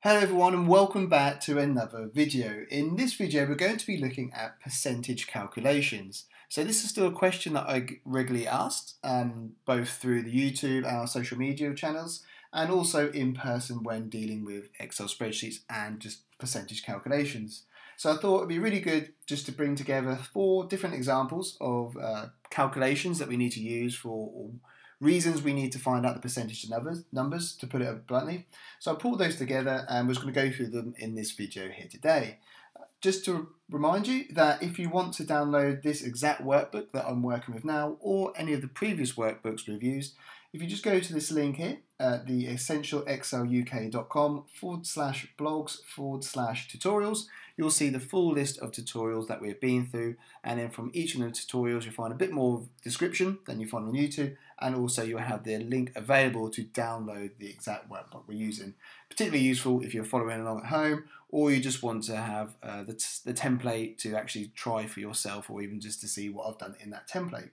Hello everyone and welcome back to another video. In this video we're going to be looking at percentage calculations. So this is still a question that I regularly asked, um, both through the YouTube, and our social media channels, and also in person when dealing with Excel spreadsheets and just percentage calculations. So I thought it'd be really good just to bring together four different examples of uh, calculations that we need to use for reasons we need to find out the percentage of numbers, numbers to put it bluntly. So I pulled those together and was going to go through them in this video here today. Just to remind you that if you want to download this exact workbook that I'm working with now or any of the previous workbooks we've used, if you just go to this link here at the essentialexceluk.com forward slash blogs forward slash tutorials, you'll see the full list of tutorials that we've been through. And then from each of the tutorials, you'll find a bit more description than you find on YouTube. And also you'll have the link available to download the exact workbook we're using. Particularly useful if you're following along at home or you just want to have uh, the, the template to actually try for yourself or even just to see what I've done in that template.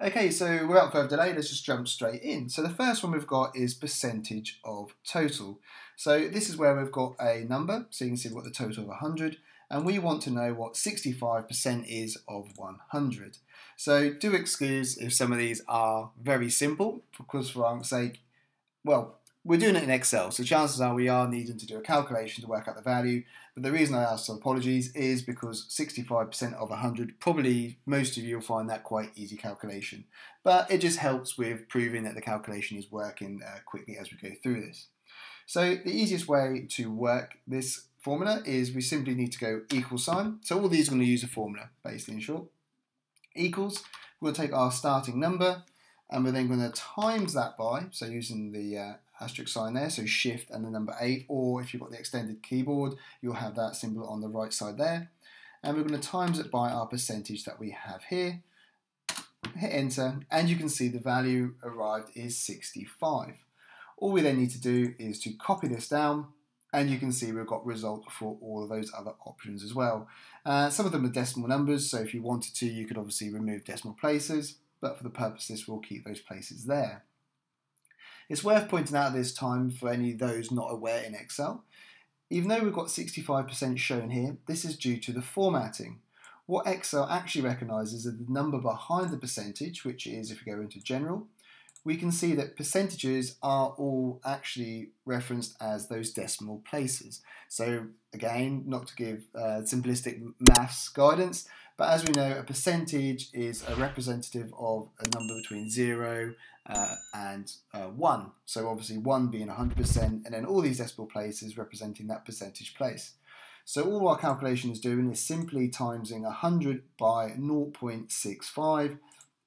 Okay, so without further delay, let's just jump straight in. So the first one we've got is percentage of total. So this is where we've got a number, so you can see we've got the total of 100, and we want to know what 65% is of 100. So do excuse if some of these are very simple, because for argument's sake, well, we're doing it in Excel, so chances are we are needing to do a calculation to work out the value. But the reason I ask for apologies is because 65% of 100, probably most of you will find that quite easy calculation. But it just helps with proving that the calculation is working uh, quickly as we go through this. So the easiest way to work this formula is we simply need to go equal sign. So all these are going to use a formula, basically in short. Equals, we're going to take our starting number and we're then going to times that by, so using the uh, asterisk sign there, so shift and the number 8, or if you've got the extended keyboard, you'll have that symbol on the right side there. And we're going to times it by our percentage that we have here. Hit enter, and you can see the value arrived is 65. All we then need to do is to copy this down, and you can see we've got result for all of those other options as well. Uh, some of them are decimal numbers, so if you wanted to, you could obviously remove decimal places, but for the purposes, we'll keep those places there. It's worth pointing out at this time for any of those not aware in Excel, even though we've got 65% shown here, this is due to the formatting. What Excel actually recognises is the number behind the percentage, which is, if we go into general, we can see that percentages are all actually referenced as those decimal places. So again, not to give uh, simplistic maths guidance, but as we know, a percentage is a representative of a number between 0 uh, and uh, 1. So obviously 1 being 100%, and then all these decimal places representing that percentage place. So all our calculation is doing is simply timesing 100 by 0.65,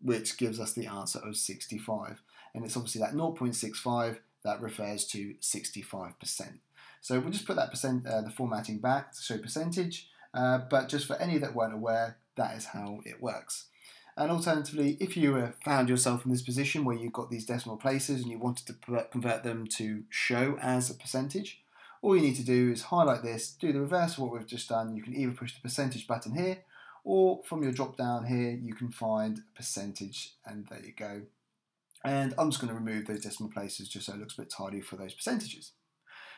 which gives us the answer of 65. And it's obviously that 0.65 that refers to 65%. So we'll just put that percent, uh, the formatting back to show percentage, uh, but just for any that weren't aware, that is how it works. And alternatively, if you found yourself in this position where you've got these decimal places and you wanted to convert them to show as a percentage, all you need to do is highlight this, do the reverse of what we've just done. You can either push the percentage button here, or from your drop down here, you can find percentage, and there you go. And I'm just going to remove those decimal places just so it looks a bit tidy for those percentages.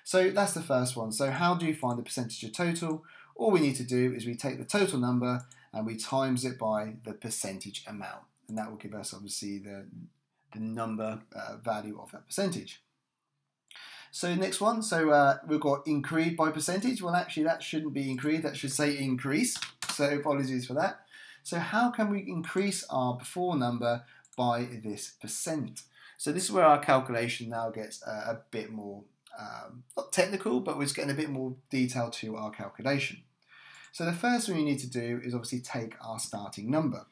So that's the first one. So how do you find the percentage of total? All we need to do is we take the total number and we times it by the percentage amount. And that will give us obviously the, the number uh, value of that percentage. So next one, so uh, we've got increase by percentage. Well, actually that shouldn't be increase, that should say increase. So apologies for that. So how can we increase our before number by this percent? So this is where our calculation now gets a bit more, um, not technical, but we're getting a bit more detail to our calculation. So the first thing we need to do is obviously take our starting number.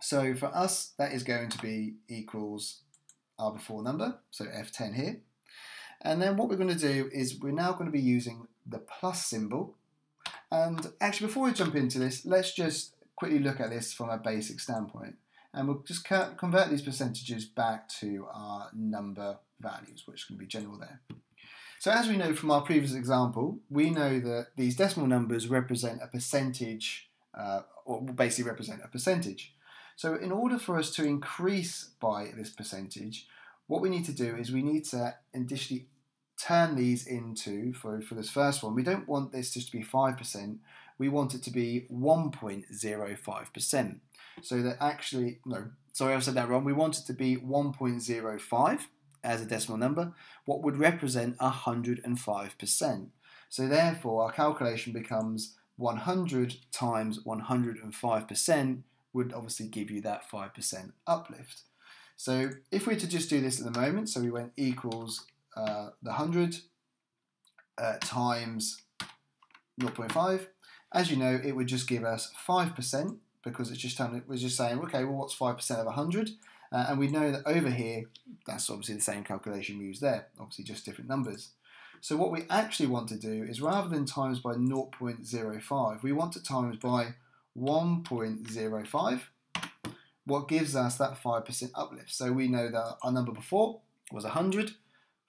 So for us, that is going to be equals our before number, so F10 here. And then what we're going to do is we're now going to be using the plus symbol. And actually, before we jump into this, let's just quickly look at this from a basic standpoint. And we'll just convert these percentages back to our number values, which can be general there. So as we know from our previous example, we know that these decimal numbers represent a percentage, uh, or basically represent a percentage. So in order for us to increase by this percentage, what we need to do is we need to initially turn these into, for, for this first one, we don't want this just to be 5%, we want it to be 1.05%. So that actually, no, sorry, I said that wrong. We want it to be 1.05 as a decimal number, what would represent 105%. So therefore, our calculation becomes 100 times 105% would obviously give you that 5% uplift. So if we were to just do this at the moment, so we went equals uh, the 100 uh, times 0.5, as you know, it would just give us 5% because it's just telling, just saying, okay, well, what's 5% of 100? Uh, and we know that over here, that's obviously the same calculation we used there, obviously just different numbers. So what we actually want to do is rather than times by 0.05, we want to times by 1.05, what gives us that 5% uplift. So we know that our number before was 100,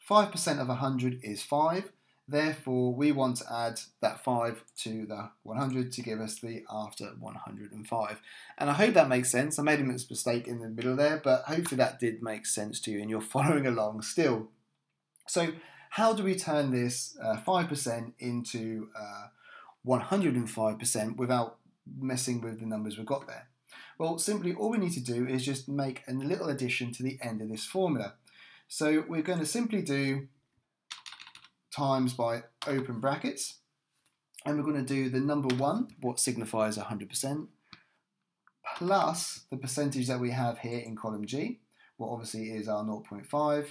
5% of 100 is 5, therefore we want to add that 5 to the 100 to give us the after 105. And I hope that makes sense. I made a mistake in the middle there, but hopefully that did make sense to you and you're following along still. So how do we turn this uh, 5% into uh, 105% without messing with the numbers we've got there? Well, simply all we need to do is just make a little addition to the end of this formula. So we're going to simply do times by open brackets, and we're going to do the number 1, what signifies 100%, plus the percentage that we have here in column G, what obviously is our 0.5,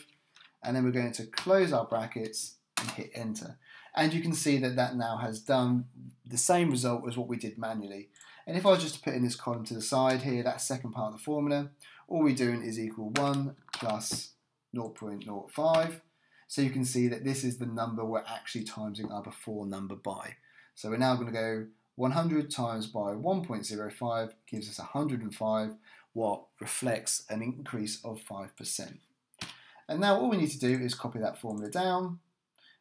and then we're going to close our brackets and hit enter. And you can see that that now has done the same result as what we did manually. And if I was just to put in this column to the side here, that second part of the formula, all we're doing is equal 1 plus 0.05. So you can see that this is the number we're actually timesing our before number by. So we're now going to go 100 times by 1.05 gives us 105, what reflects an increase of 5%. And now all we need to do is copy that formula down.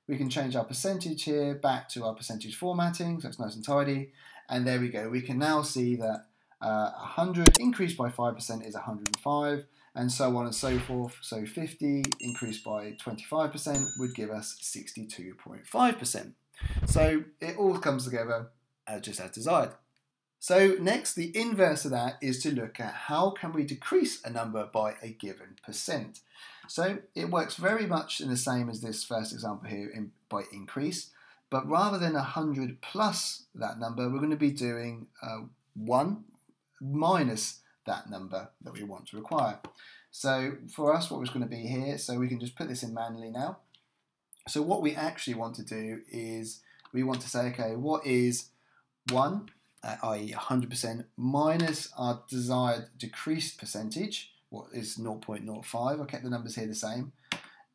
We can change our percentage here back to our percentage formatting, so it's nice and tidy. And there we go. We can now see that uh, 100 increased by 5% is 105, and so on and so forth. So 50 increased by 25% would give us 62.5%. So it all comes together uh, just as desired. So next, the inverse of that is to look at how can we decrease a number by a given percent. So it works very much in the same as this first example here in, by increase, but rather than 100 plus that number, we're going to be doing uh, 1 minus that number that we want to require. So for us, what was going to be here, so we can just put this in manually now. So what we actually want to do is we want to say, okay, what is 1 uh, i.e. 100%, minus our desired decreased percentage, what is 0.05, I kept the numbers here the same,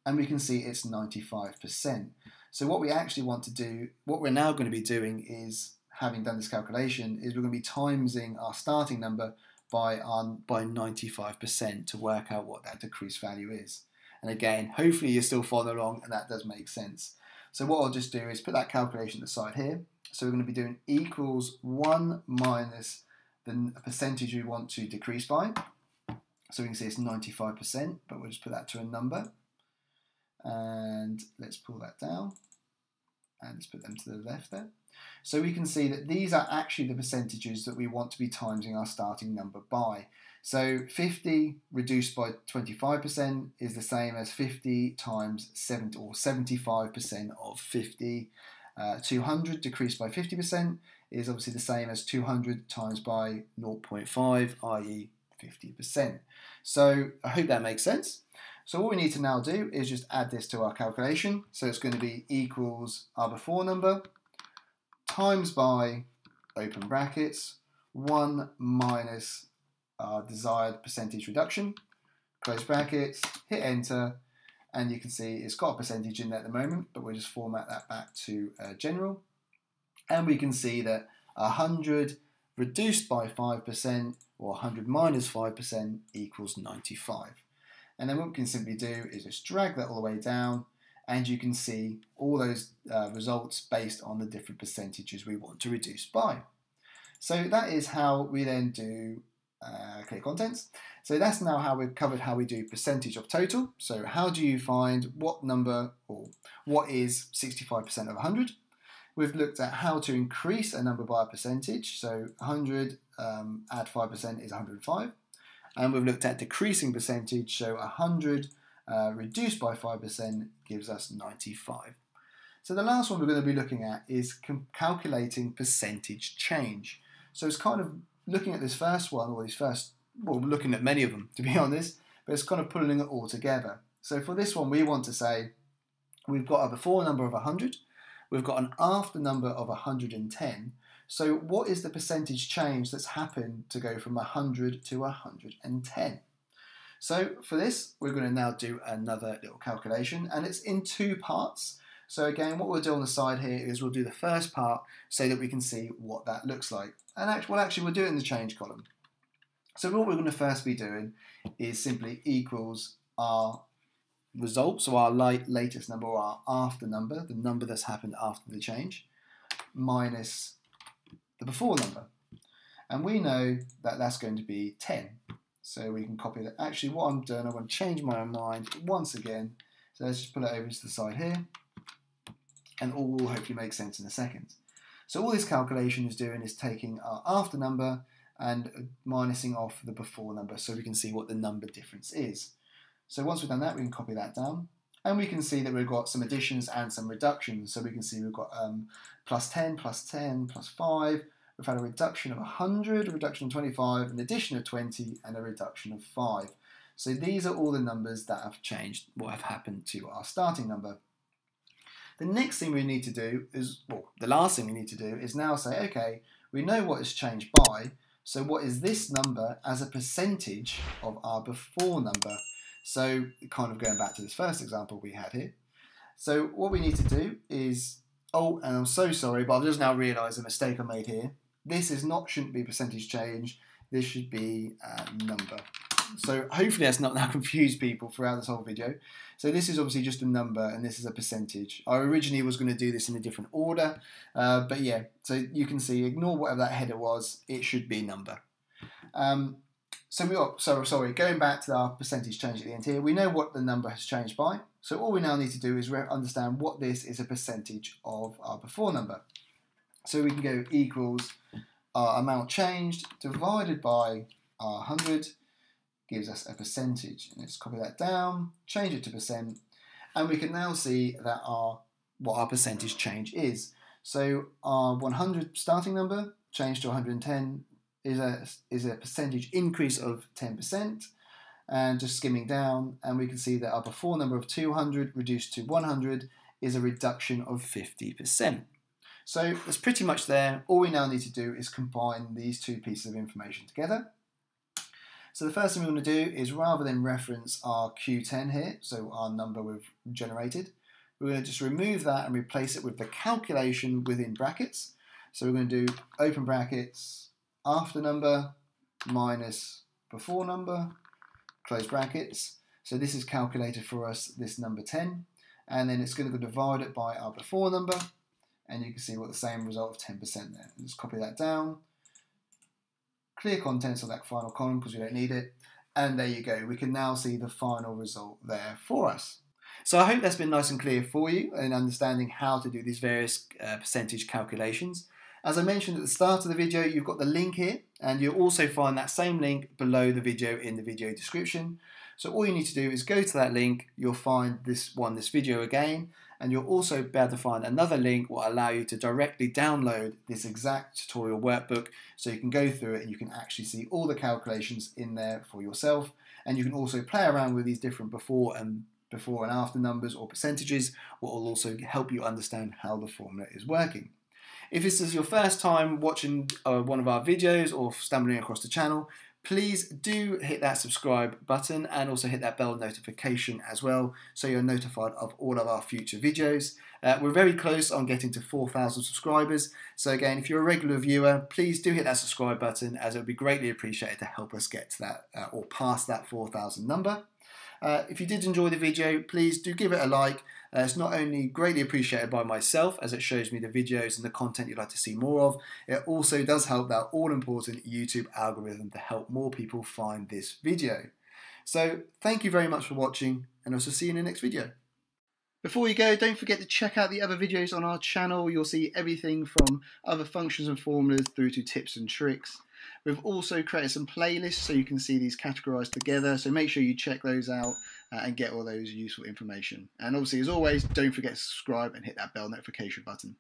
and we can see it's 95%. So what we actually want to do, what we're now going to be doing is, having done this calculation, is we're going to be timesing our starting number by, our, by 95% to work out what that decreased value is. And again, hopefully you're still following along and that does make sense. So what I'll just do is put that calculation aside here so we're going to be doing equals 1 minus the percentage we want to decrease by. So we can see it's 95%, but we'll just put that to a number. And let's pull that down. And let's put them to the left there. So we can see that these are actually the percentages that we want to be timesing our starting number by. So 50 reduced by 25% is the same as 50 times 70 or 75% of 50 uh, 200 decreased by 50% is obviously the same as 200 times by 0.5, i.e. 50%. So I hope that makes sense. So all we need to now do is just add this to our calculation. So it's going to be equals our before number times by, open brackets, 1 minus our desired percentage reduction, close brackets, hit enter, and you can see it's got a percentage in there at the moment, but we'll just format that back to uh, general. And we can see that 100 reduced by 5% or 100 minus 5% equals 95. And then what we can simply do is just drag that all the way down and you can see all those uh, results based on the different percentages we want to reduce by. So that is how we then do uh, clear contents. So that's now how we've covered how we do percentage of total. So how do you find what number or what is 65% of 100? We've looked at how to increase a number by a percentage. So 100 um, add 5% is 105. And we've looked at decreasing percentage. So 100 uh, reduced by 5% gives us 95. So the last one we're going to be looking at is calculating percentage change. So it's kind of looking at this first one, or these first, well, we're looking at many of them to be honest, but it's kind of pulling it all together. So for this one, we want to say we've got a before number of 100, we've got an after number of 110. So what is the percentage change that's happened to go from 100 to 110? So for this, we're going to now do another little calculation, and it's in two parts. So again, what we'll do on the side here is we'll do the first part so that we can see what that looks like. And actually, well, actually, we'll do it in the change column. So what we're going to first be doing is simply equals our result, so our latest number or our after number, the number that's happened after the change, minus the before number. And we know that that's going to be 10. So we can copy that. Actually, what I'm doing, I'm going to change my mind once again. So let's just put it over to the side here. And all will hopefully make sense in a second. So all this calculation is doing is taking our after number and minusing off the before number so we can see what the number difference is. So once we've done that, we can copy that down. And we can see that we've got some additions and some reductions. So we can see we've got um, plus 10, plus 10, plus 5. We've had a reduction of 100, a reduction of 25, an addition of 20, and a reduction of 5. So these are all the numbers that have changed, what have happened to our starting number. The next thing we need to do is, well, the last thing we need to do is now say, okay, we know what has changed by, so what is this number as a percentage of our before number? So kind of going back to this first example we had here. So what we need to do is, oh, and I'm so sorry, but I've just now realised a mistake I made here. This is not, shouldn't be percentage change. This should be a number. So hopefully that's not now confused people throughout this whole video. So this is obviously just a number and this is a percentage. I originally was going to do this in a different order, uh, but yeah, so you can see, ignore whatever that header was, it should be number. Um, so we got, so sorry, going back to our percentage change at the end here, we know what the number has changed by. So all we now need to do is understand what this is a percentage of our before number. So we can go equals our amount changed divided by our 100 gives us a percentage. And Let's copy that down, change it to percent, and we can now see that our what our percentage change is. So our 100 starting number changed to 110 is a is a percentage increase of 10%. And just skimming down, and we can see that our before number of 200 reduced to 100 is a reduction of 50%. So it's pretty much there. All we now need to do is combine these two pieces of information together. So the first thing we want to do is rather than reference our Q10 here, so our number we've generated, we're going to just remove that and replace it with the calculation within brackets. So we're going to do open brackets, after number minus before number, close brackets. So this is calculated for us, this number 10, and then it's going to divide it by our before number, and you can see what the same result of 10% there. Let's copy that down clear contents of that final column because we don't need it. And there you go. We can now see the final result there for us. So I hope that's been nice and clear for you in understanding how to do these various uh, percentage calculations. As I mentioned at the start of the video, you've got the link here, and you'll also find that same link below the video in the video description. So all you need to do is go to that link, you'll find this one, this video again, and you'll also be able to find another link will allow you to directly download this exact tutorial workbook so you can go through it and you can actually see all the calculations in there for yourself and you can also play around with these different before and before and after numbers or percentages what will also help you understand how the formula is working. If this is your first time watching uh, one of our videos or stumbling across the channel, please do hit that subscribe button and also hit that bell notification as well so you're notified of all of our future videos. Uh, we're very close on getting to 4,000 subscribers so again if you're a regular viewer please do hit that subscribe button as it would be greatly appreciated to help us get to that uh, or past that 4,000 number. Uh, if you did enjoy the video, please do give it a like. Uh, it's not only greatly appreciated by myself as it shows me the videos and the content you'd like to see more of, it also does help that all important YouTube algorithm to help more people find this video. So thank you very much for watching and I'll see you in the next video. Before you go, don't forget to check out the other videos on our channel. You'll see everything from other functions and formulas through to tips and tricks. We've also created some playlists so you can see these categorized together. So make sure you check those out uh, and get all those useful information. And obviously, as always, don't forget to subscribe and hit that bell notification button.